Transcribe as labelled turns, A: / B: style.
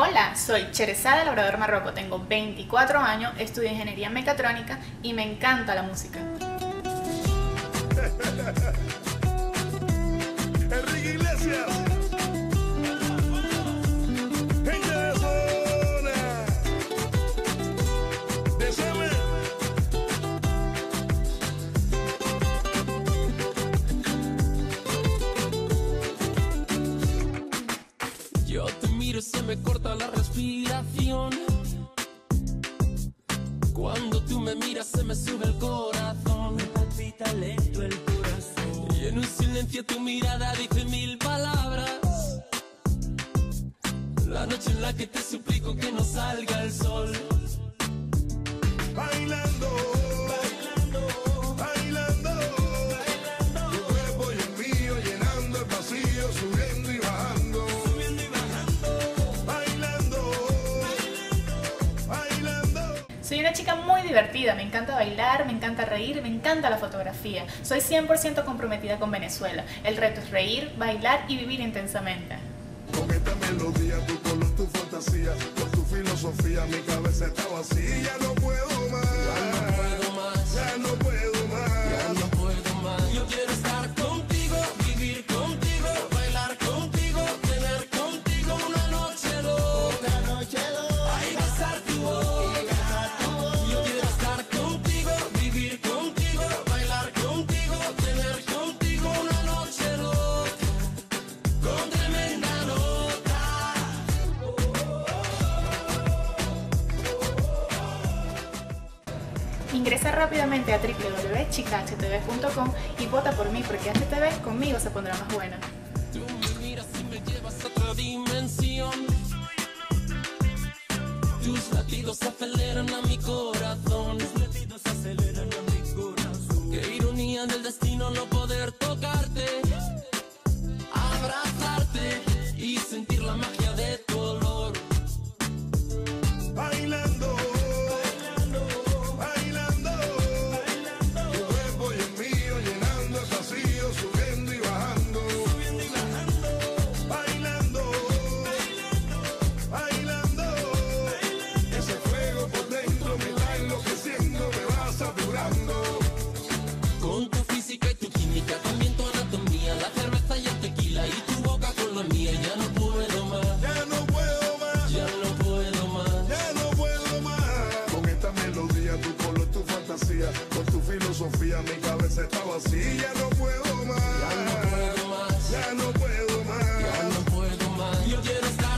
A: Hola, soy Cherezada Labrador Marroco, tengo 24 años, estudio ingeniería mecatrónica y me encanta la música.
B: Se me corta la respiración. Cuando tú me miras se me sube el corazón. Me palpita lento el corazón. Y en un silencio tu mirada dice mil palabras. La noche en la que te suplico que no salga el sol.
C: Bailando. Bailando.
A: Una chica muy divertida, me encanta bailar, me encanta reír, me encanta la fotografía. Soy 100% comprometida con Venezuela. El reto es reír, bailar y vivir intensamente.
C: Con esta melodía, tu color, tu fantasía, con tu filosofía, mi cabeza está vacía.
A: Ingresa rápidamente a www.chicahtv.com y vota por mí porque HTV conmigo se pondrá más buena.
B: Tú me miras y me llevas a otra dimensión. Sofía, mi cabeza está vacía, ya no puedo más. Ya no puedo más. Ya no puedo más. Ya no puedo más. Yo quiero estar